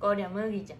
꺼려 먹이자.